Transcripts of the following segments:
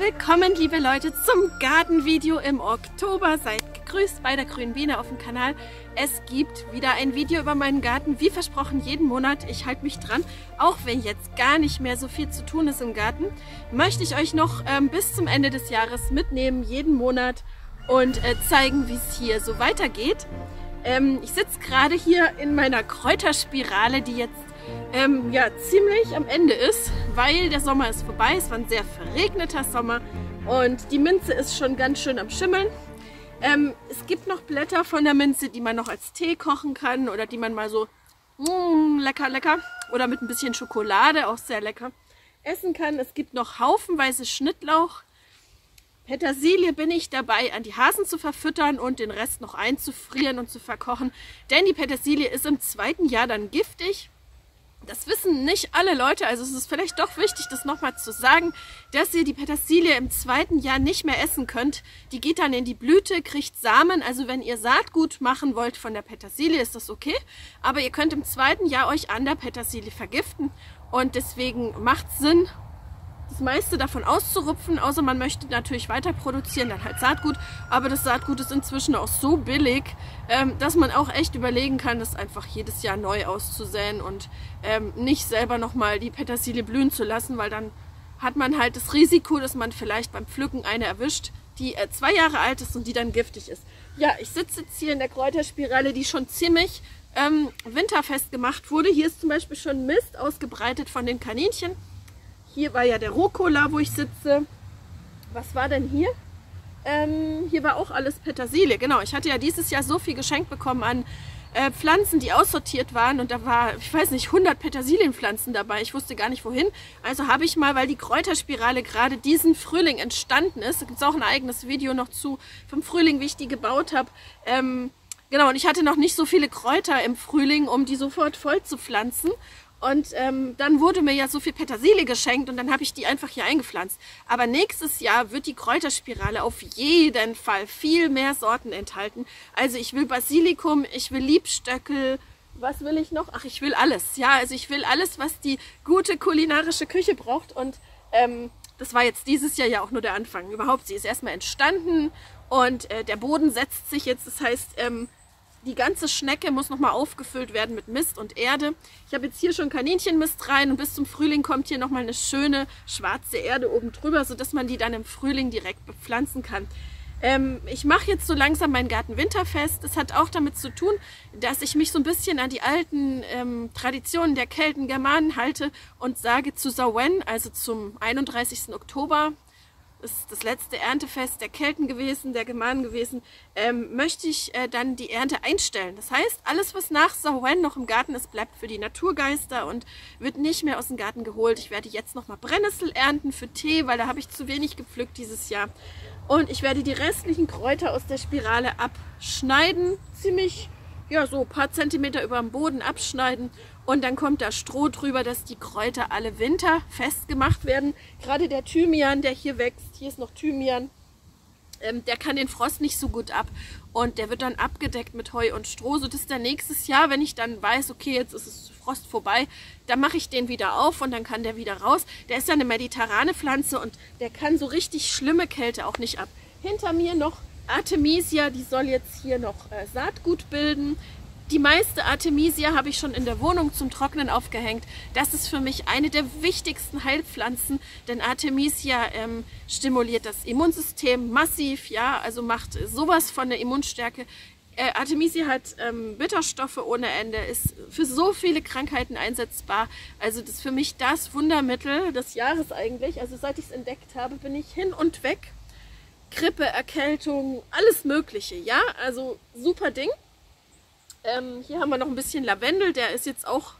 willkommen, liebe Leute, zum Gartenvideo im Oktober. Seid gegrüßt bei der Grünen Biene auf dem Kanal. Es gibt wieder ein Video über meinen Garten, wie versprochen, jeden Monat. Ich halte mich dran, auch wenn jetzt gar nicht mehr so viel zu tun ist im Garten, möchte ich euch noch ähm, bis zum Ende des Jahres mitnehmen, jeden Monat und äh, zeigen, wie es hier so weitergeht. Ähm, ich sitze gerade hier in meiner Kräuterspirale, die jetzt ähm, ja, ziemlich am Ende ist, weil der Sommer ist vorbei. Es war ein sehr verregneter Sommer und die Minze ist schon ganz schön am Schimmeln. Ähm, es gibt noch Blätter von der Minze, die man noch als Tee kochen kann oder die man mal so mm, lecker, lecker oder mit ein bisschen Schokolade auch sehr lecker essen kann. Es gibt noch haufenweise Schnittlauch. Petersilie bin ich dabei, an die Hasen zu verfüttern und den Rest noch einzufrieren und zu verkochen. Denn die Petersilie ist im zweiten Jahr dann giftig. Das wissen nicht alle Leute, also es ist vielleicht doch wichtig, das nochmal zu sagen, dass ihr die Petersilie im zweiten Jahr nicht mehr essen könnt. Die geht dann in die Blüte, kriegt Samen, also wenn ihr Saatgut machen wollt von der Petersilie, ist das okay. Aber ihr könnt im zweiten Jahr euch an der Petersilie vergiften und deswegen macht Sinn, das meiste davon auszurupfen, außer man möchte natürlich weiter produzieren, dann halt Saatgut. Aber das Saatgut ist inzwischen auch so billig, ähm, dass man auch echt überlegen kann, das einfach jedes Jahr neu auszusäen und ähm, nicht selber nochmal die Petersilie blühen zu lassen, weil dann hat man halt das Risiko, dass man vielleicht beim Pflücken eine erwischt, die äh, zwei Jahre alt ist und die dann giftig ist. Ja, ich sitze jetzt hier in der Kräuterspirale, die schon ziemlich ähm, winterfest gemacht wurde. Hier ist zum Beispiel schon Mist ausgebreitet von den Kaninchen. Hier war ja der Rucola, wo ich sitze. Was war denn hier? Ähm, hier war auch alles Petersilie. Genau, ich hatte ja dieses Jahr so viel geschenkt bekommen an äh, Pflanzen, die aussortiert waren. Und da war, ich weiß nicht, 100 Petersilienpflanzen dabei. Ich wusste gar nicht wohin. Also habe ich mal, weil die Kräuterspirale gerade diesen Frühling entstanden ist, gibt es auch ein eigenes Video noch zu vom Frühling, wie ich die gebaut habe. Ähm, genau, und ich hatte noch nicht so viele Kräuter im Frühling, um die sofort voll zu pflanzen. Und ähm, dann wurde mir ja so viel Petersilie geschenkt und dann habe ich die einfach hier eingepflanzt. Aber nächstes Jahr wird die Kräuterspirale auf jeden Fall viel mehr Sorten enthalten. Also ich will Basilikum, ich will Liebstöckel, was will ich noch? Ach, ich will alles. Ja, also ich will alles, was die gute kulinarische Küche braucht. Und ähm, das war jetzt dieses Jahr ja auch nur der Anfang. Überhaupt, sie ist erstmal entstanden und äh, der Boden setzt sich jetzt. Das heißt, ähm, die ganze Schnecke muss nochmal aufgefüllt werden mit Mist und Erde. Ich habe jetzt hier schon Kaninchenmist rein und bis zum Frühling kommt hier nochmal eine schöne schwarze Erde oben drüber, sodass man die dann im Frühling direkt bepflanzen kann. Ähm, ich mache jetzt so langsam meinen Garten winterfest. Das hat auch damit zu tun, dass ich mich so ein bisschen an die alten ähm, Traditionen der Kelten, Germanen halte und sage zu Samhain, also zum 31. Oktober, ist das letzte Erntefest der Kelten gewesen, der Germanen gewesen, ähm, möchte ich äh, dann die Ernte einstellen. Das heißt, alles, was nach Samhain noch im Garten ist, bleibt für die Naturgeister und wird nicht mehr aus dem Garten geholt. Ich werde jetzt nochmal Brennnessel ernten für Tee, weil da habe ich zu wenig gepflückt dieses Jahr. Und ich werde die restlichen Kräuter aus der Spirale abschneiden, ziemlich, ja, so ein paar Zentimeter über dem Boden abschneiden und dann kommt da Stroh drüber, dass die Kräuter alle Winter festgemacht werden. Gerade der Thymian, der hier wächst, hier ist noch Thymian, ähm, der kann den Frost nicht so gut ab. Und der wird dann abgedeckt mit Heu und Stroh, sodass der nächstes Jahr, wenn ich dann weiß, okay, jetzt ist es Frost vorbei, dann mache ich den wieder auf und dann kann der wieder raus. Der ist ja eine mediterrane Pflanze und der kann so richtig schlimme Kälte auch nicht ab. Hinter mir noch Artemisia, die soll jetzt hier noch äh, Saatgut bilden. Die meiste Artemisia habe ich schon in der Wohnung zum Trocknen aufgehängt. Das ist für mich eine der wichtigsten Heilpflanzen, denn Artemisia ähm, stimuliert das Immunsystem massiv, ja, also macht sowas von der Immunstärke. Äh, Artemisia hat ähm, Bitterstoffe ohne Ende, ist für so viele Krankheiten einsetzbar. Also das ist für mich das Wundermittel des Jahres eigentlich. Also seit ich es entdeckt habe, bin ich hin und weg. Grippe, Erkältung, alles Mögliche, ja, also super Ding. Ähm, hier haben wir noch ein bisschen Lavendel, der ist jetzt auch,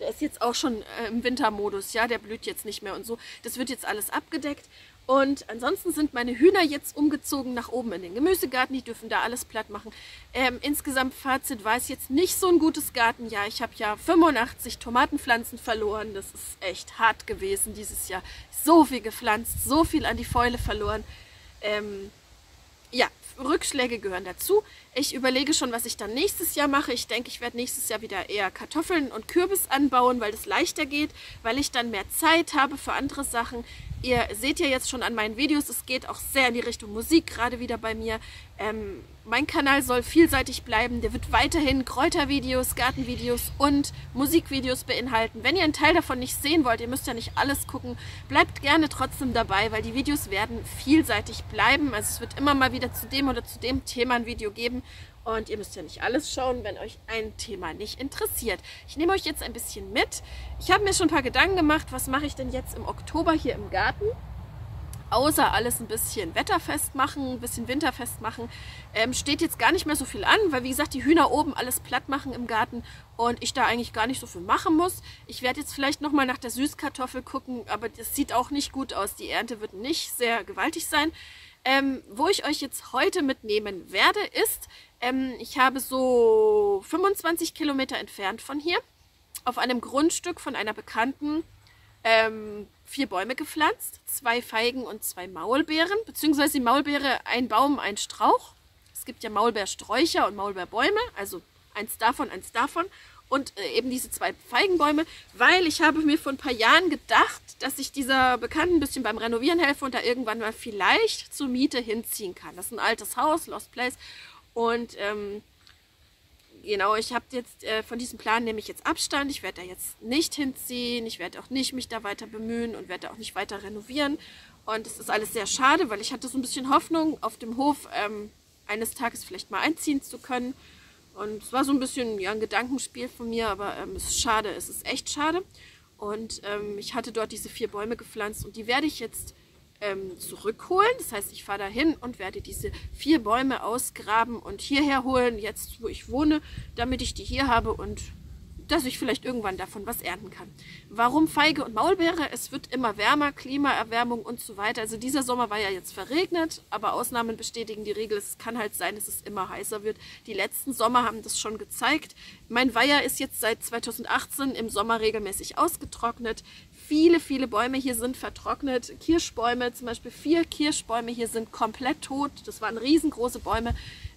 der ist jetzt auch schon äh, im Wintermodus, ja, der blüht jetzt nicht mehr und so. Das wird jetzt alles abgedeckt. Und ansonsten sind meine Hühner jetzt umgezogen nach oben in den Gemüsegarten. Die dürfen da alles platt machen. Ähm, insgesamt Fazit war es jetzt nicht so ein gutes Gartenjahr. Ich habe ja 85 Tomatenpflanzen verloren. Das ist echt hart gewesen dieses Jahr. So viel gepflanzt, so viel an die Fäule verloren. Ähm, ja, Rückschläge gehören dazu. Ich überlege schon, was ich dann nächstes Jahr mache. Ich denke, ich werde nächstes Jahr wieder eher Kartoffeln und Kürbis anbauen, weil das leichter geht, weil ich dann mehr Zeit habe für andere Sachen. Ihr seht ja jetzt schon an meinen Videos, es geht auch sehr in die Richtung Musik, gerade wieder bei mir. Ähm, mein Kanal soll vielseitig bleiben. Der wird weiterhin Kräutervideos, Gartenvideos und Musikvideos beinhalten. Wenn ihr einen Teil davon nicht sehen wollt, ihr müsst ja nicht alles gucken, bleibt gerne trotzdem dabei, weil die Videos werden vielseitig bleiben. Also es wird immer mal wieder zu dem oder zu dem Thema ein Video geben. Und ihr müsst ja nicht alles schauen, wenn euch ein Thema nicht interessiert. Ich nehme euch jetzt ein bisschen mit. Ich habe mir schon ein paar Gedanken gemacht, was mache ich denn jetzt im Oktober hier im Garten? Außer alles ein bisschen wetterfest machen, ein bisschen winterfest machen, ähm, steht jetzt gar nicht mehr so viel an, weil wie gesagt, die Hühner oben alles platt machen im Garten und ich da eigentlich gar nicht so viel machen muss. Ich werde jetzt vielleicht nochmal nach der Süßkartoffel gucken, aber das sieht auch nicht gut aus. Die Ernte wird nicht sehr gewaltig sein. Ähm, wo ich euch jetzt heute mitnehmen werde, ist, ähm, ich habe so 25 Kilometer entfernt von hier auf einem Grundstück von einer Bekannten ähm, vier Bäume gepflanzt, zwei Feigen und zwei Maulbeeren, beziehungsweise die Maulbeere ein Baum, ein Strauch. Es gibt ja Maulbeersträucher und Maulbeerbäume, also eins davon, eins davon und äh, eben diese zwei Feigenbäume, weil ich habe mir vor ein paar Jahren gedacht, dass ich dieser Bekannten ein bisschen beim Renovieren helfe und da irgendwann mal vielleicht zur Miete hinziehen kann. Das ist ein altes Haus, Lost Place und ähm, genau, ich habe jetzt äh, von diesem Plan nehme ich jetzt Abstand. Ich werde da jetzt nicht hinziehen, ich werde auch nicht mich da weiter bemühen und werde auch nicht weiter renovieren. Und es ist alles sehr schade, weil ich hatte so ein bisschen Hoffnung, auf dem Hof ähm, eines Tages vielleicht mal einziehen zu können. Und es war so ein bisschen ja, ein Gedankenspiel von mir, aber ähm, es ist schade, es ist echt schade. Und ähm, ich hatte dort diese vier Bäume gepflanzt und die werde ich jetzt ähm, zurückholen. Das heißt, ich fahre dahin und werde diese vier Bäume ausgraben und hierher holen, jetzt wo ich wohne, damit ich die hier habe und dass ich vielleicht irgendwann davon was ernten kann. Warum Feige und Maulbeere? Es wird immer wärmer, Klimaerwärmung und so weiter. Also dieser Sommer war ja jetzt verregnet, aber Ausnahmen bestätigen die Regel. Es kann halt sein, dass es immer heißer wird. Die letzten Sommer haben das schon gezeigt. Mein Weiher ist jetzt seit 2018 im Sommer regelmäßig ausgetrocknet. Viele, viele Bäume hier sind vertrocknet. Kirschbäume, zum Beispiel vier Kirschbäume hier sind komplett tot. Das waren riesengroße Bäume.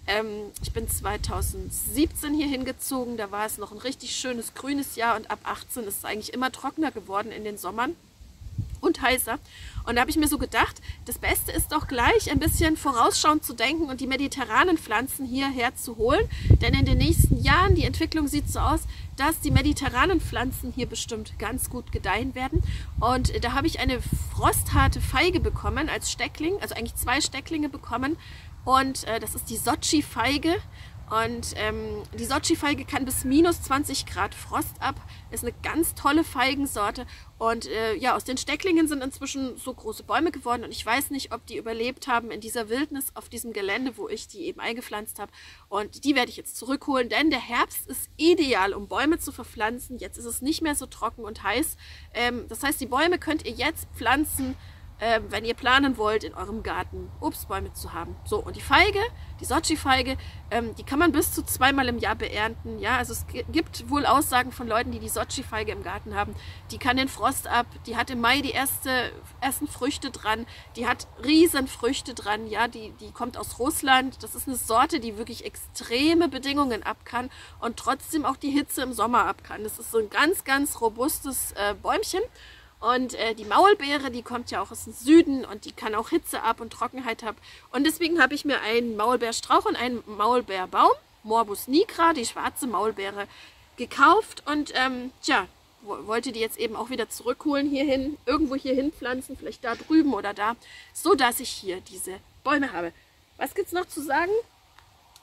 Ähm, ich bin 2017 hier hingezogen, da war es noch ein richtig schönes grünes Jahr und ab 18 ist es eigentlich immer trockener geworden in den Sommern und heißer. Und da habe ich mir so gedacht, das Beste ist doch gleich ein bisschen vorausschauend zu denken und die mediterranen Pflanzen hierher zu holen. Denn in den nächsten Jahren, die Entwicklung sieht so aus, dass die mediterranen Pflanzen hier bestimmt ganz gut gedeihen werden. Und da habe ich eine frostharte Feige bekommen als Steckling, also eigentlich zwei Stecklinge bekommen und äh, das ist die Sochi-Feige. Und ähm, die Sochi-Feige kann bis minus 20 Grad Frost ab. Ist eine ganz tolle Feigensorte. Und äh, ja, aus den Stecklingen sind inzwischen so große Bäume geworden. Und ich weiß nicht, ob die überlebt haben in dieser Wildnis auf diesem Gelände, wo ich die eben eingepflanzt habe. Und die werde ich jetzt zurückholen, denn der Herbst ist ideal, um Bäume zu verpflanzen. Jetzt ist es nicht mehr so trocken und heiß. Ähm, das heißt, die Bäume könnt ihr jetzt pflanzen äh, wenn ihr planen wollt, in eurem Garten Obstbäume zu haben. So, und die Feige, die Sochi-Feige, ähm, die kann man bis zu zweimal im Jahr beernten. Ja, also es gibt wohl Aussagen von Leuten, die die Sochi-Feige im Garten haben. Die kann den Frost ab, die hat im Mai die erste, ersten Früchte dran, die hat Riesenfrüchte dran. Ja, die, die kommt aus Russland. Das ist eine Sorte, die wirklich extreme Bedingungen ab kann und trotzdem auch die Hitze im Sommer ab kann. Das ist so ein ganz, ganz robustes äh, Bäumchen. Und äh, die Maulbeere, die kommt ja auch aus dem Süden und die kann auch Hitze ab und Trockenheit ab. Und deswegen habe ich mir einen Maulbeerstrauch und einen Maulbeerbaum, Morbus nigra, die schwarze Maulbeere, gekauft. Und ähm, tja, wollte die jetzt eben auch wieder zurückholen hierhin, irgendwo hierhin pflanzen, vielleicht da drüben oder da, so dass ich hier diese Bäume habe. Was gibt es noch zu sagen?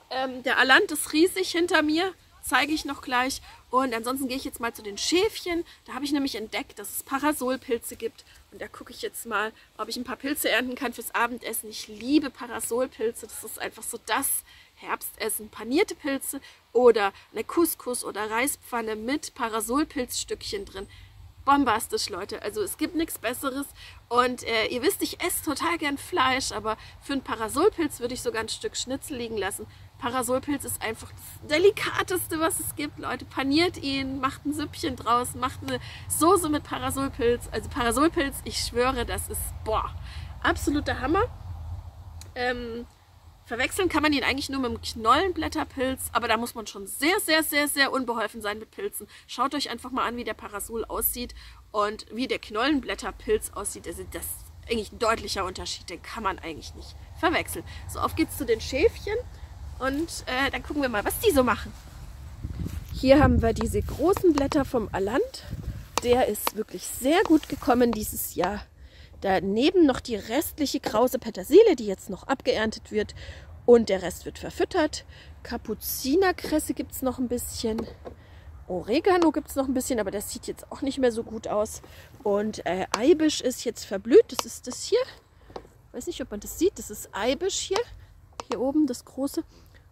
Ähm, der Alant ist riesig hinter mir zeige ich noch gleich. Und ansonsten gehe ich jetzt mal zu den Schäfchen. Da habe ich nämlich entdeckt, dass es Parasolpilze gibt. Und da gucke ich jetzt mal, ob ich ein paar Pilze ernten kann fürs Abendessen. Ich liebe Parasolpilze. Das ist einfach so das Herbstessen. Panierte Pilze oder eine Couscous oder Reispfanne mit Parasolpilzstückchen drin bombastisch, Leute. Also es gibt nichts Besseres. Und äh, ihr wisst, ich esse total gern Fleisch, aber für einen Parasolpilz würde ich sogar ein Stück Schnitzel liegen lassen. Parasolpilz ist einfach das Delikateste, was es gibt, Leute. Paniert ihn, macht ein Süppchen draus, macht eine Soße mit Parasolpilz. Also Parasolpilz, ich schwöre, das ist, boah, absoluter Hammer. Ähm, Verwechseln kann man ihn eigentlich nur mit dem Knollenblätterpilz, aber da muss man schon sehr, sehr, sehr, sehr unbeholfen sein mit Pilzen. Schaut euch einfach mal an, wie der Parasol aussieht und wie der Knollenblätterpilz aussieht. Also das ist eigentlich ein deutlicher Unterschied, den kann man eigentlich nicht verwechseln. So, auf geht's zu den Schäfchen und äh, dann gucken wir mal, was die so machen. Hier haben wir diese großen Blätter vom Alant. Der ist wirklich sehr gut gekommen dieses Jahr. Daneben noch die restliche krause Petersilie, die jetzt noch abgeerntet wird. Und der Rest wird verfüttert. Kapuzinerkresse gibt es noch ein bisschen. Oregano gibt es noch ein bisschen, aber das sieht jetzt auch nicht mehr so gut aus. Und äh, Eibisch ist jetzt verblüht. Das ist das hier. Ich weiß nicht, ob man das sieht. Das ist Eibisch hier. Hier oben, das große.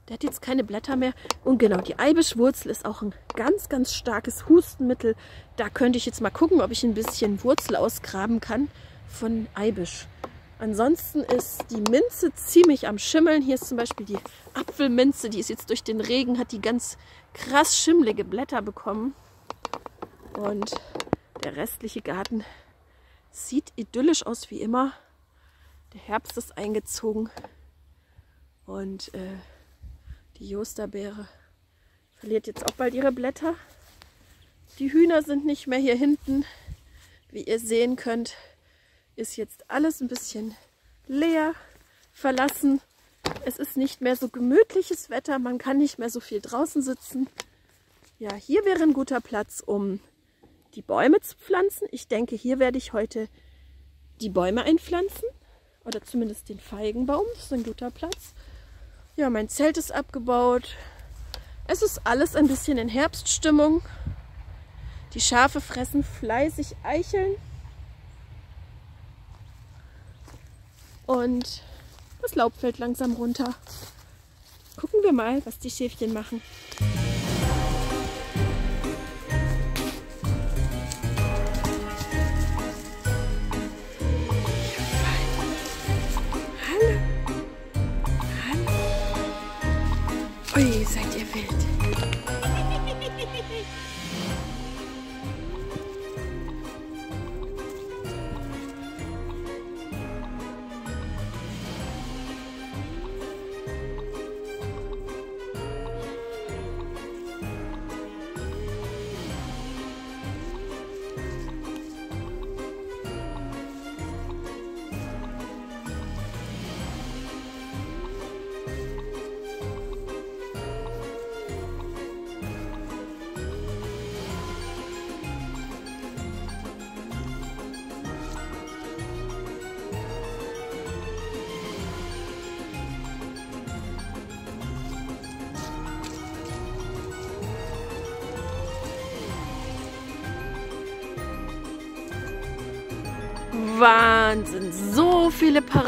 Der hat jetzt keine Blätter mehr. Und genau, die Eibischwurzel ist auch ein ganz, ganz starkes Hustenmittel. Da könnte ich jetzt mal gucken, ob ich ein bisschen Wurzel ausgraben kann von Eibisch. Ansonsten ist die Minze ziemlich am Schimmeln. Hier ist zum Beispiel die Apfelminze, die ist jetzt durch den Regen, hat die ganz krass schimmlige Blätter bekommen. Und der restliche Garten sieht idyllisch aus wie immer. Der Herbst ist eingezogen und äh, die Josterbeere verliert jetzt auch bald ihre Blätter. Die Hühner sind nicht mehr hier hinten. Wie ihr sehen könnt, ist jetzt alles ein bisschen leer, verlassen. Es ist nicht mehr so gemütliches Wetter, man kann nicht mehr so viel draußen sitzen. Ja, hier wäre ein guter Platz, um die Bäume zu pflanzen. Ich denke, hier werde ich heute die Bäume einpflanzen. Oder zumindest den Feigenbaum. Das ist ein guter Platz. Ja, mein Zelt ist abgebaut. Es ist alles ein bisschen in Herbststimmung. Die Schafe fressen fleißig Eicheln. Und das Laub fällt langsam runter. Gucken wir mal, was die Schäfchen machen. Ui, seid ihr wild.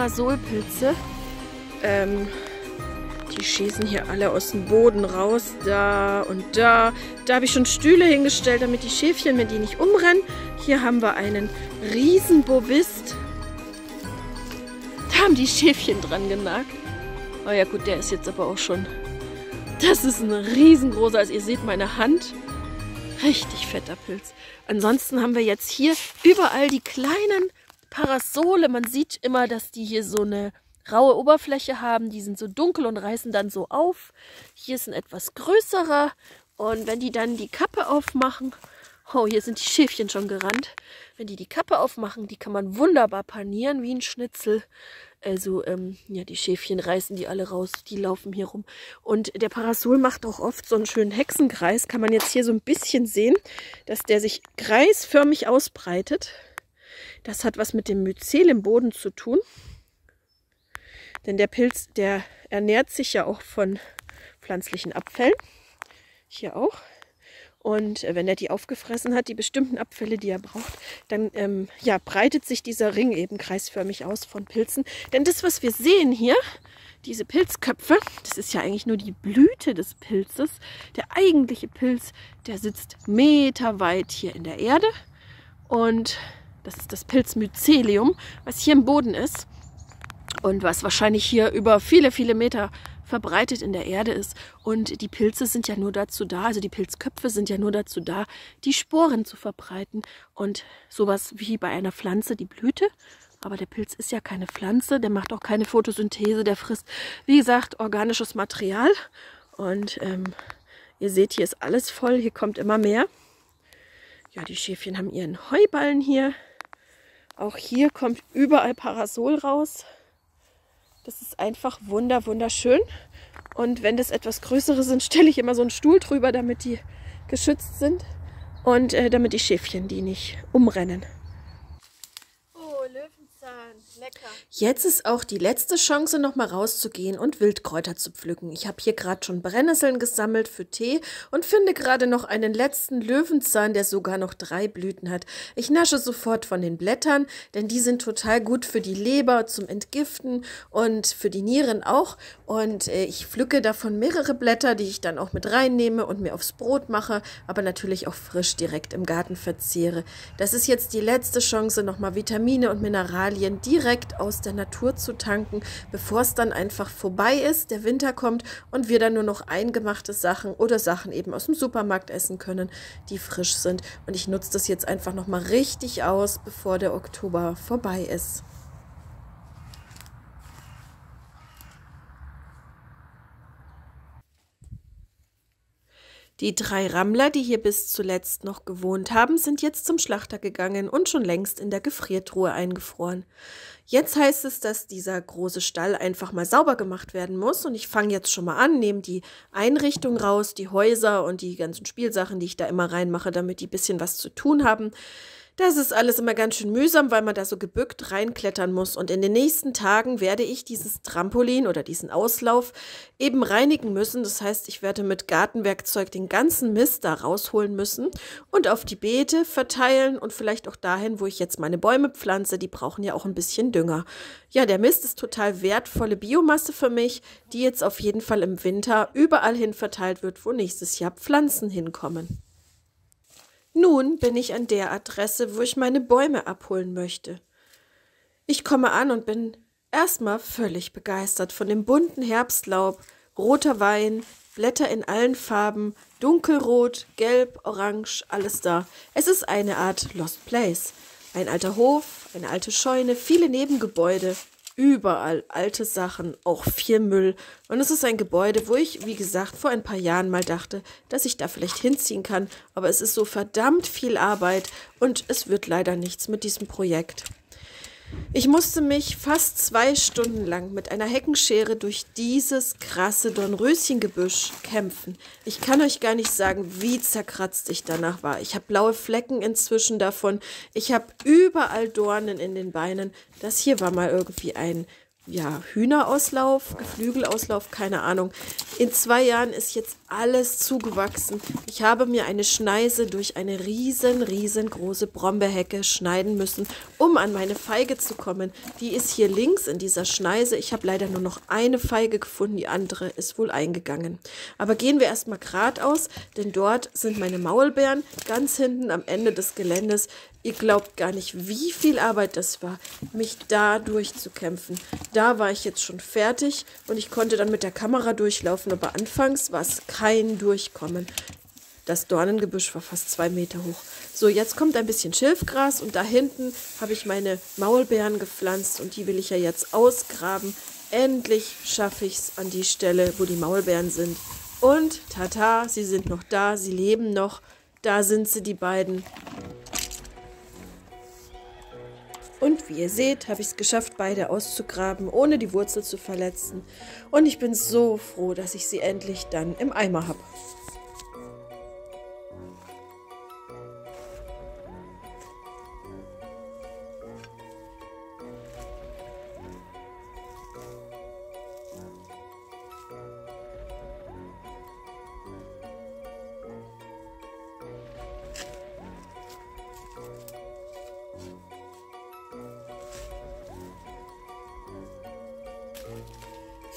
Viele Parasolpilze. Ähm, die schießen hier alle aus dem Boden raus, da und da. Da habe ich schon Stühle hingestellt, damit die Schäfchen, wenn die nicht umrennen. Hier haben wir einen Riesenbovist. Da haben die Schäfchen dran genagt. Oh ja gut, der ist jetzt aber auch schon... Das ist ein riesengroßer, also ihr seht meine Hand. Richtig fetter Pilz. Ansonsten haben wir jetzt hier überall die kleinen Parasole. Man sieht immer, dass die hier so eine raue Oberfläche haben. Die sind so dunkel und reißen dann so auf. Hier ist ein etwas größerer. Und wenn die dann die Kappe aufmachen, oh, hier sind die Schäfchen schon gerannt. Wenn die die Kappe aufmachen, die kann man wunderbar panieren wie ein Schnitzel. Also, ähm, ja, die Schäfchen reißen die alle raus, die laufen hier rum. Und der Parasol macht auch oft so einen schönen Hexenkreis. Kann man jetzt hier so ein bisschen sehen, dass der sich kreisförmig ausbreitet. Das hat was mit dem Myzel im Boden zu tun. Denn der Pilz, der ernährt sich ja auch von pflanzlichen Abfällen. Hier auch. Und äh, wenn er die aufgefressen hat, die bestimmten Abfälle, die er braucht, dann ähm, ja, breitet sich dieser Ring eben kreisförmig aus von Pilzen. Denn das, was wir sehen hier, diese Pilzköpfe, das ist ja eigentlich nur die Blüte des Pilzes. Der eigentliche Pilz, der sitzt meterweit hier in der Erde. Und das ist das Pilzmycelium, was hier im Boden ist und was wahrscheinlich hier über viele, viele Meter verbreitet in der Erde ist. Und die Pilze sind ja nur dazu da, also die Pilzköpfe sind ja nur dazu da, die Sporen zu verbreiten. Und sowas wie bei einer Pflanze die Blüte, Aber der Pilz ist ja keine Pflanze, der macht auch keine Photosynthese, der frisst, wie gesagt, organisches Material. Und ähm, ihr seht, hier ist alles voll, hier kommt immer mehr. Ja, die Schäfchen haben ihren Heuballen hier. Auch hier kommt überall Parasol raus. Das ist einfach wunder, wunderschön. Und wenn das etwas größere sind, stelle ich immer so einen Stuhl drüber, damit die geschützt sind und äh, damit die Schäfchen die nicht umrennen. Lecker. Jetzt ist auch die letzte Chance, nochmal rauszugehen und Wildkräuter zu pflücken. Ich habe hier gerade schon Brennnesseln gesammelt für Tee und finde gerade noch einen letzten Löwenzahn, der sogar noch drei Blüten hat. Ich nasche sofort von den Blättern, denn die sind total gut für die Leber zum Entgiften und für die Nieren auch. Und äh, ich pflücke davon mehrere Blätter, die ich dann auch mit reinnehme und mir aufs Brot mache, aber natürlich auch frisch direkt im Garten verzehre. Das ist jetzt die letzte Chance, nochmal Vitamine und Mineralien direkt direkt aus der Natur zu tanken, bevor es dann einfach vorbei ist, der Winter kommt und wir dann nur noch eingemachte Sachen oder Sachen eben aus dem Supermarkt essen können, die frisch sind. Und ich nutze das jetzt einfach nochmal richtig aus, bevor der Oktober vorbei ist. Die drei Rammler, die hier bis zuletzt noch gewohnt haben, sind jetzt zum Schlachter gegangen und schon längst in der Gefriertruhe eingefroren. Jetzt heißt es, dass dieser große Stall einfach mal sauber gemacht werden muss und ich fange jetzt schon mal an, nehme die Einrichtung raus, die Häuser und die ganzen Spielsachen, die ich da immer reinmache, damit die bisschen was zu tun haben. Das ist alles immer ganz schön mühsam, weil man da so gebückt reinklettern muss. Und in den nächsten Tagen werde ich dieses Trampolin oder diesen Auslauf eben reinigen müssen. Das heißt, ich werde mit Gartenwerkzeug den ganzen Mist da rausholen müssen und auf die Beete verteilen und vielleicht auch dahin, wo ich jetzt meine Bäume pflanze. Die brauchen ja auch ein bisschen Dünger. Ja, der Mist ist total wertvolle Biomasse für mich, die jetzt auf jeden Fall im Winter überall hin verteilt wird, wo nächstes Jahr Pflanzen hinkommen. Nun bin ich an der Adresse, wo ich meine Bäume abholen möchte. Ich komme an und bin erstmal völlig begeistert von dem bunten Herbstlaub, roter Wein, Blätter in allen Farben, dunkelrot, gelb, orange, alles da. Es ist eine Art Lost Place. Ein alter Hof, eine alte Scheune, viele Nebengebäude, überall alte Sachen, auch viel Müll. Und es ist ein Gebäude, wo ich, wie gesagt, vor ein paar Jahren mal dachte, dass ich da vielleicht hinziehen kann. Aber es ist so verdammt viel Arbeit und es wird leider nichts mit diesem Projekt. Ich musste mich fast zwei Stunden lang mit einer Heckenschere durch dieses krasse Dornröschengebüsch kämpfen. Ich kann euch gar nicht sagen, wie zerkratzt ich danach war. Ich habe blaue Flecken inzwischen davon. Ich habe überall Dornen in den Beinen. Das hier war mal irgendwie ein ja, Hühnerauslauf, Geflügelauslauf, keine Ahnung. In zwei Jahren ist jetzt alles zugewachsen. Ich habe mir eine Schneise durch eine riesen, riesengroße Brombeerhecke schneiden müssen, um an meine Feige zu kommen. Die ist hier links in dieser Schneise. Ich habe leider nur noch eine Feige gefunden, die andere ist wohl eingegangen. Aber gehen wir erstmal geradeaus, denn dort sind meine Maulbeeren ganz hinten am Ende des Geländes. Ihr glaubt gar nicht, wie viel Arbeit das war, mich da durchzukämpfen. Da war ich jetzt schon fertig und ich konnte dann mit der Kamera durchlaufen, aber anfangs war es kein Durchkommen. Das Dornengebüsch war fast zwei Meter hoch. So, jetzt kommt ein bisschen Schilfgras und da hinten habe ich meine Maulbeeren gepflanzt und die will ich ja jetzt ausgraben. Endlich schaffe ich es an die Stelle, wo die Maulbeeren sind. Und tata, sie sind noch da, sie leben noch. Da sind sie, die beiden. Und wie ihr seht, habe ich es geschafft, beide auszugraben, ohne die Wurzel zu verletzen. Und ich bin so froh, dass ich sie endlich dann im Eimer habe.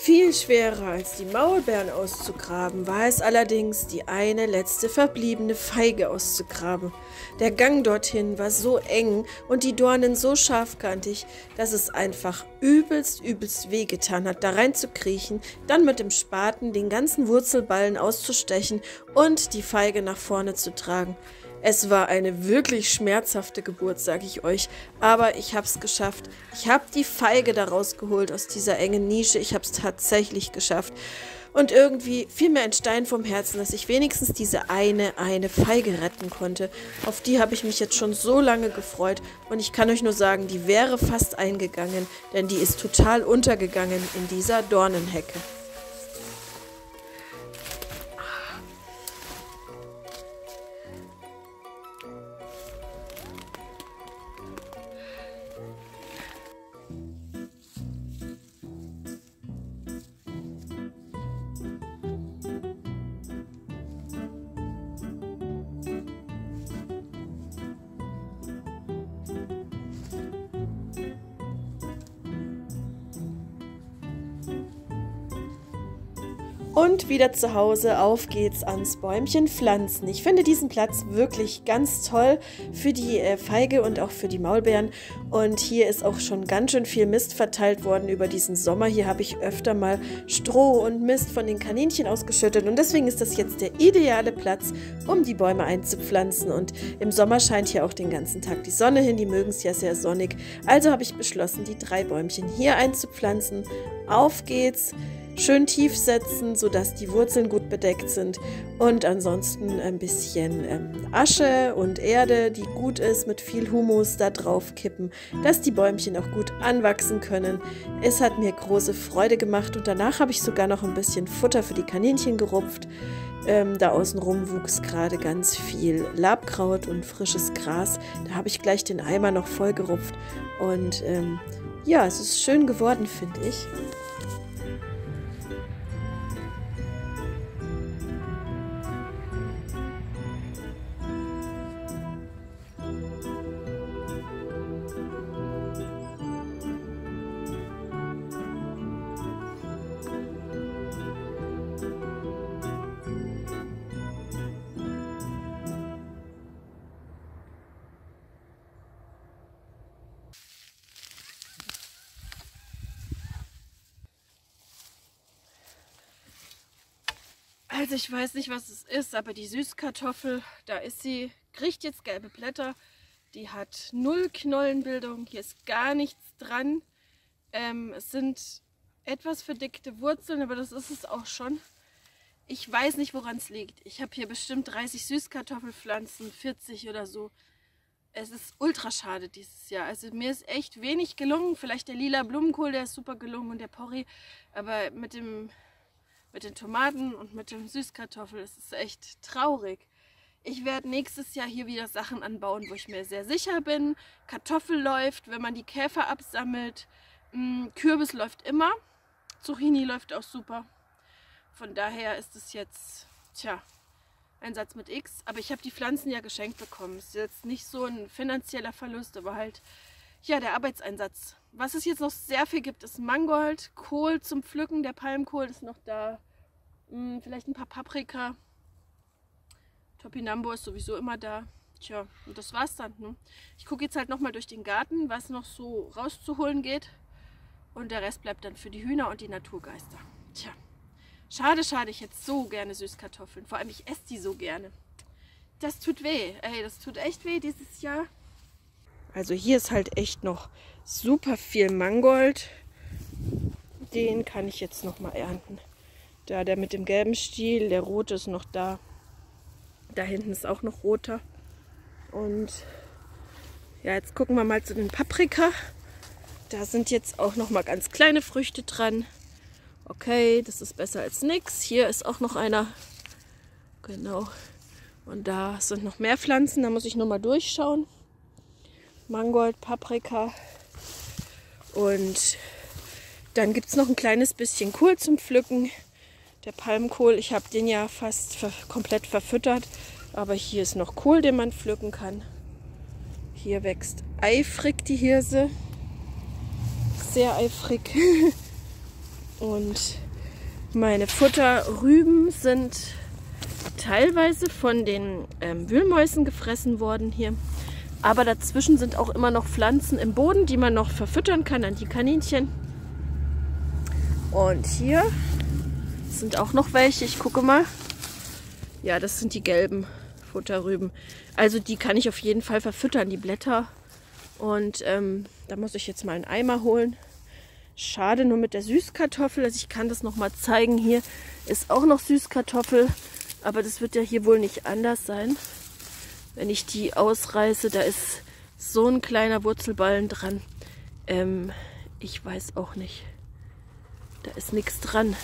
Viel schwerer als die Maulbeeren auszugraben war es allerdings, die eine letzte verbliebene Feige auszugraben. Der Gang dorthin war so eng und die Dornen so scharfkantig, dass es einfach übelst, übelst wehgetan hat, da reinzukriechen, dann mit dem Spaten den ganzen Wurzelballen auszustechen und die Feige nach vorne zu tragen. Es war eine wirklich schmerzhafte Geburt, sage ich euch. Aber ich habe es geschafft. Ich habe die Feige da rausgeholt aus dieser engen Nische. Ich habe es tatsächlich geschafft. Und irgendwie fiel mir ein Stein vom Herzen, dass ich wenigstens diese eine, eine Feige retten konnte. Auf die habe ich mich jetzt schon so lange gefreut. Und ich kann euch nur sagen, die wäre fast eingegangen, denn die ist total untergegangen in dieser Dornenhecke. Und wieder zu Hause, auf geht's ans Bäumchen pflanzen. Ich finde diesen Platz wirklich ganz toll für die äh, Feige und auch für die Maulbeeren. Und hier ist auch schon ganz schön viel Mist verteilt worden über diesen Sommer. Hier habe ich öfter mal Stroh und Mist von den Kaninchen ausgeschüttet. Und deswegen ist das jetzt der ideale Platz, um die Bäume einzupflanzen. Und im Sommer scheint hier auch den ganzen Tag die Sonne hin. Die mögen es ja sehr sonnig. Also habe ich beschlossen, die drei Bäumchen hier einzupflanzen. Auf geht's! Schön tief setzen, sodass die Wurzeln gut bedeckt sind und ansonsten ein bisschen ähm, Asche und Erde, die gut ist, mit viel Humus da drauf kippen, dass die Bäumchen auch gut anwachsen können. Es hat mir große Freude gemacht und danach habe ich sogar noch ein bisschen Futter für die Kaninchen gerupft. Ähm, da außenrum wuchs gerade ganz viel Labkraut und frisches Gras. Da habe ich gleich den Eimer noch voll gerupft und ähm, ja, es ist schön geworden, finde ich. Also ich weiß nicht, was es ist, aber die Süßkartoffel, da ist sie, kriegt jetzt gelbe Blätter. Die hat null Knollenbildung, hier ist gar nichts dran. Ähm, es sind etwas verdickte Wurzeln, aber das ist es auch schon. Ich weiß nicht, woran es liegt. Ich habe hier bestimmt 30 Süßkartoffelpflanzen, 40 oder so. Es ist ultra schade dieses Jahr. Also mir ist echt wenig gelungen. Vielleicht der lila Blumenkohl, der ist super gelungen und der Porree. Aber mit dem mit den Tomaten und mit dem Süßkartoffel. Es ist echt traurig. Ich werde nächstes Jahr hier wieder Sachen anbauen, wo ich mir sehr sicher bin. Kartoffel läuft, wenn man die Käfer absammelt. Mm, Kürbis läuft immer. Zucchini läuft auch super. Von daher ist es jetzt, tja, ein Satz mit X. Aber ich habe die Pflanzen ja geschenkt bekommen. Ist jetzt nicht so ein finanzieller Verlust, aber halt, ja, der Arbeitseinsatz was es jetzt noch sehr viel gibt, ist Mangold, Kohl zum Pflücken. Der Palmkohl ist noch da. Hm, vielleicht ein paar Paprika. Topinambo ist sowieso immer da. Tja, und das war's dann. Ne? Ich gucke jetzt halt nochmal durch den Garten, was noch so rauszuholen geht. Und der Rest bleibt dann für die Hühner und die Naturgeister. Tja, schade, schade. Ich hätte so gerne Süßkartoffeln. Vor allem, ich esse die so gerne. Das tut weh. Ey, das tut echt weh dieses Jahr. Also hier ist halt echt noch super viel Mangold. Den kann ich jetzt noch mal ernten. Da der mit dem gelben Stiel, der rote ist noch da. Da hinten ist auch noch roter. Und ja, jetzt gucken wir mal zu den Paprika. Da sind jetzt auch noch mal ganz kleine Früchte dran. Okay, das ist besser als nichts. Hier ist auch noch einer. Genau. Und da sind noch mehr Pflanzen. Da muss ich noch mal durchschauen. Mangold, Paprika. Und dann gibt es noch ein kleines bisschen Kohl zum Pflücken. Der Palmkohl, ich habe den ja fast ver komplett verfüttert. Aber hier ist noch Kohl, den man pflücken kann. Hier wächst eifrig die Hirse. Sehr eifrig. Und meine Futterrüben sind teilweise von den ähm, Wühlmäusen gefressen worden hier. Aber dazwischen sind auch immer noch Pflanzen im Boden, die man noch verfüttern kann an die Kaninchen. Und hier sind auch noch welche. Ich gucke mal. Ja, das sind die gelben Futterrüben. Also die kann ich auf jeden Fall verfüttern, die Blätter. Und ähm, da muss ich jetzt mal einen Eimer holen. Schade nur mit der Süßkartoffel. Also ich kann das noch mal zeigen. Hier ist auch noch Süßkartoffel. Aber das wird ja hier wohl nicht anders sein. Wenn ich die ausreiße, da ist so ein kleiner Wurzelballen dran. Ähm, ich weiß auch nicht. Da ist nichts dran.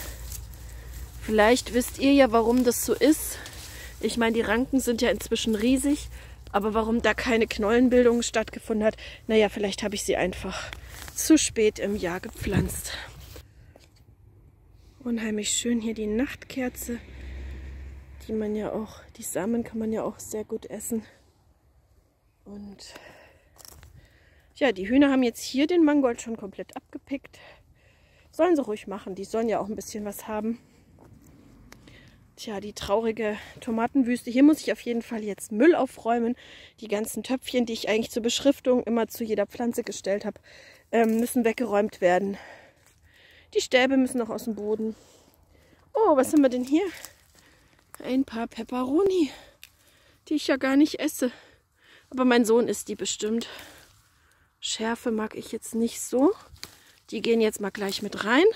Vielleicht wisst ihr ja, warum das so ist. Ich meine, die Ranken sind ja inzwischen riesig. Aber warum da keine Knollenbildung stattgefunden hat, naja, vielleicht habe ich sie einfach zu spät im Jahr gepflanzt. Unheimlich schön hier die Nachtkerze, die man ja auch, die Samen kann man ja auch sehr gut essen. Und ja, die Hühner haben jetzt hier den Mangold schon komplett abgepickt. Sollen sie ruhig machen, die sollen ja auch ein bisschen was haben. Tja, die traurige Tomatenwüste. Hier muss ich auf jeden Fall jetzt Müll aufräumen. Die ganzen Töpfchen, die ich eigentlich zur Beschriftung immer zu jeder Pflanze gestellt habe, ähm, müssen weggeräumt werden. Die Stäbe müssen noch aus dem Boden. Oh, was haben wir denn hier? Ein paar Peperoni, die ich ja gar nicht esse. Aber mein Sohn isst die bestimmt. Schärfe mag ich jetzt nicht so. Die gehen jetzt mal gleich mit rein.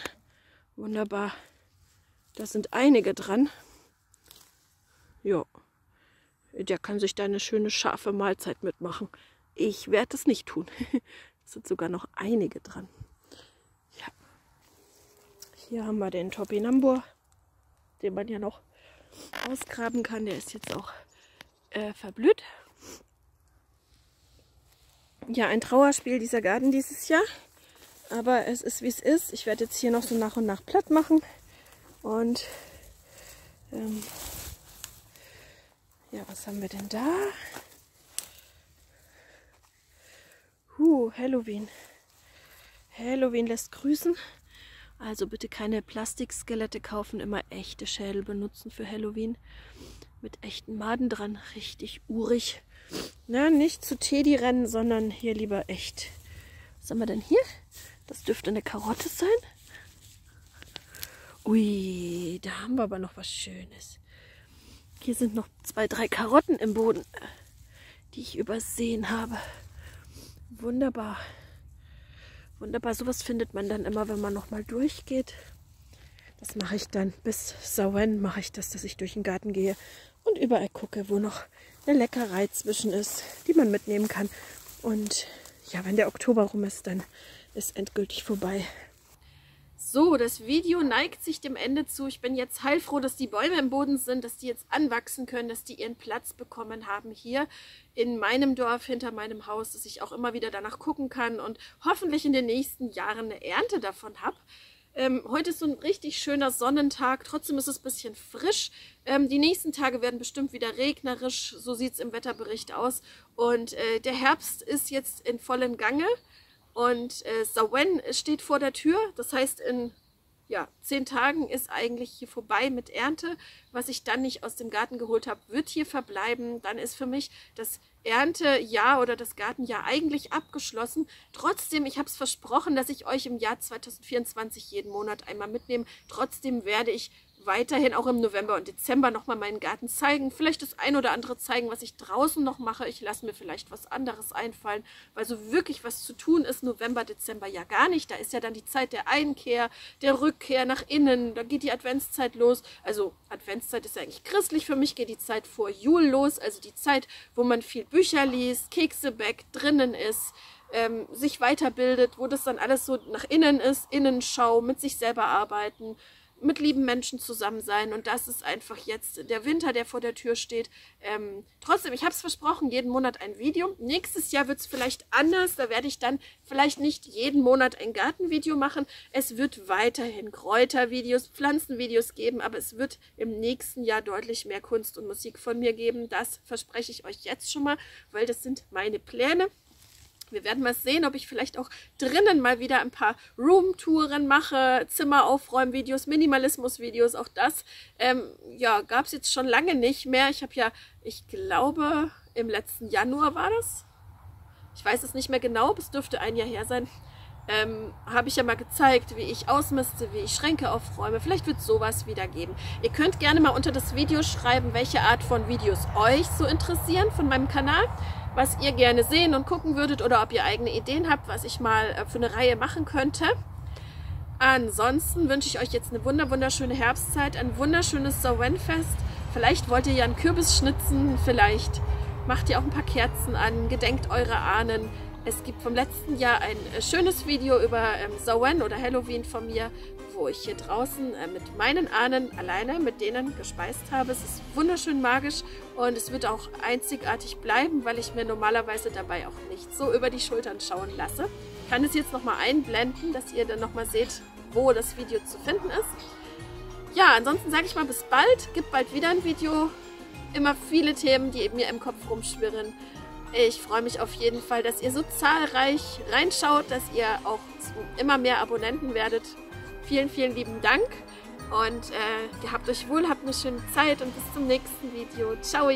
Wunderbar. Da sind einige dran. Ja, der kann sich da eine schöne scharfe Mahlzeit mitmachen. Ich werde es nicht tun. es sind sogar noch einige dran. Ja. Hier haben wir den Topinambur, den man ja noch ausgraben kann. Der ist jetzt auch äh, verblüht. Ja, ein Trauerspiel dieser Garten dieses Jahr. Aber es ist wie es ist. Ich werde jetzt hier noch so nach und nach platt machen. Und ähm, ja, was haben wir denn da? Huh, Halloween. Halloween lässt grüßen. Also bitte keine Plastikskelette kaufen, immer echte Schädel benutzen für Halloween. Mit echten Maden dran, richtig urig. Na, nicht zu Teddy rennen, sondern hier lieber echt. Was haben wir denn hier? Das dürfte eine Karotte sein. Ui, da haben wir aber noch was Schönes. Hier sind noch zwei, drei Karotten im Boden, die ich übersehen habe. Wunderbar. Wunderbar, sowas findet man dann immer, wenn man nochmal durchgeht. Das mache ich dann bis Sauen mache ich das, dass ich durch den Garten gehe und überall gucke, wo noch eine Leckerei zwischen ist, die man mitnehmen kann. Und ja, wenn der Oktober rum ist, dann ist endgültig vorbei. So, das Video neigt sich dem Ende zu. Ich bin jetzt heilfroh, dass die Bäume im Boden sind, dass die jetzt anwachsen können, dass die ihren Platz bekommen haben hier in meinem Dorf, hinter meinem Haus, dass ich auch immer wieder danach gucken kann und hoffentlich in den nächsten Jahren eine Ernte davon habe. Ähm, heute ist so ein richtig schöner Sonnentag, trotzdem ist es ein bisschen frisch. Ähm, die nächsten Tage werden bestimmt wieder regnerisch, so sieht es im Wetterbericht aus. Und äh, der Herbst ist jetzt in vollem Gange. Und äh, Sawen steht vor der Tür. Das heißt, in ja, zehn Tagen ist eigentlich hier vorbei mit Ernte. Was ich dann nicht aus dem Garten geholt habe, wird hier verbleiben. Dann ist für mich das Erntejahr oder das Gartenjahr eigentlich abgeschlossen. Trotzdem, ich habe es versprochen, dass ich euch im Jahr 2024 jeden Monat einmal mitnehme. Trotzdem werde ich weiterhin auch im November und Dezember nochmal meinen Garten zeigen. Vielleicht das ein oder andere zeigen, was ich draußen noch mache. Ich lasse mir vielleicht was anderes einfallen, weil so wirklich was zu tun ist November, Dezember ja gar nicht. Da ist ja dann die Zeit der Einkehr, der Rückkehr nach innen. Da geht die Adventszeit los. Also Adventszeit ist ja eigentlich christlich. Für mich geht die Zeit vor Jul los. Also die Zeit, wo man viel Bücher liest, Kekse backt, drinnen ist. Ähm, sich weiterbildet, wo das dann alles so nach innen ist, Innenschau, mit sich selber arbeiten, mit lieben Menschen zusammen sein und das ist einfach jetzt der Winter, der vor der Tür steht. Ähm, trotzdem, ich habe es versprochen, jeden Monat ein Video. Nächstes Jahr wird es vielleicht anders, da werde ich dann vielleicht nicht jeden Monat ein Gartenvideo machen. Es wird weiterhin Kräutervideos, Pflanzenvideos geben, aber es wird im nächsten Jahr deutlich mehr Kunst und Musik von mir geben. Das verspreche ich euch jetzt schon mal, weil das sind meine Pläne. Wir werden mal sehen, ob ich vielleicht auch drinnen mal wieder ein paar Roomtouren mache, Zimmer aufräumen Videos, Minimalismus Videos, auch das ähm, ja, gab es jetzt schon lange nicht mehr. Ich habe ja, ich glaube, im letzten Januar war das. Ich weiß es nicht mehr genau, es dürfte ein Jahr her sein. ähm, habe ich ja mal gezeigt, wie ich ausmiste, wie ich Schränke aufräume. Vielleicht wird sowas wieder geben. Ihr könnt gerne mal unter das Video schreiben, welche Art von Videos euch so interessieren von meinem Kanal, was ihr gerne sehen und gucken würdet oder ob ihr eigene Ideen habt, was ich mal äh, für eine Reihe machen könnte. Ansonsten wünsche ich euch jetzt eine wunder wunderschöne Herbstzeit, ein wunderschönes Samhain-Fest. Vielleicht wollt ihr ja einen Kürbis schnitzen, vielleicht macht ihr auch ein paar Kerzen an, gedenkt eure Ahnen. Es gibt vom letzten Jahr ein äh, schönes Video über ähm, oder Halloween von mir, wo ich hier draußen äh, mit meinen Ahnen alleine mit denen gespeist habe. Es ist wunderschön magisch und es wird auch einzigartig bleiben, weil ich mir normalerweise dabei auch nicht so über die Schultern schauen lasse. Ich kann es jetzt nochmal einblenden, dass ihr dann nochmal seht, wo das Video zu finden ist. Ja, ansonsten sage ich mal bis bald. Gibt bald wieder ein Video. Immer viele Themen, die mir im Kopf rumschwirren. Ich freue mich auf jeden Fall, dass ihr so zahlreich reinschaut, dass ihr auch immer mehr Abonnenten werdet. Vielen, vielen lieben Dank und äh, gehabt euch wohl, habt eine schöne Zeit und bis zum nächsten Video. Ciao!